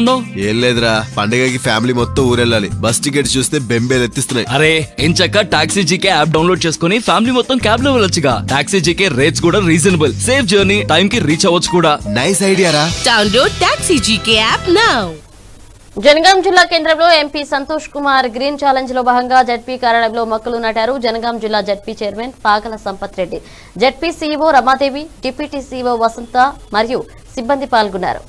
ఉన్నావు ఏం లేదురా పండగకి ఫ్యామిలీ మొత్తం ఊరెళ్ళాలి. బస్ టికెట్ చూస్తే బెంబేలు ఎత్తిస్తున్నాయి. అరే ఎంచక్క టాక్సీ జీకే యాప్ డౌన్లోడ్ చేసుకుని ఫ్యామిలీ మొత్తం క్యాబ్లో వెళ్ళొచ్చుగా. టాక్సీ జీకే రేట్స్ కూడా రీజనబుల్. సేఫ్ జర్నీ టైం కి రీచ్ అవ్వచ్చు కూడా. నైస్ ఐడియా రా. Download taxi GK app now Jangaon జిల్లా కేంద్రంలో ఎంపీ సంతోష్ కుమార్ గ్రీన్ ఛాలెంజ్లో భాగంగా జడ్పీ కార్యాలయంలో మొక్కలు నాటారు జనగాం జిల్లా ZP chairman Pakala Sampath Reddy. ZP CEO Ramadevi deputy CEO Vasantha మరియు సిబ్బంది పాల్గొన్నారు.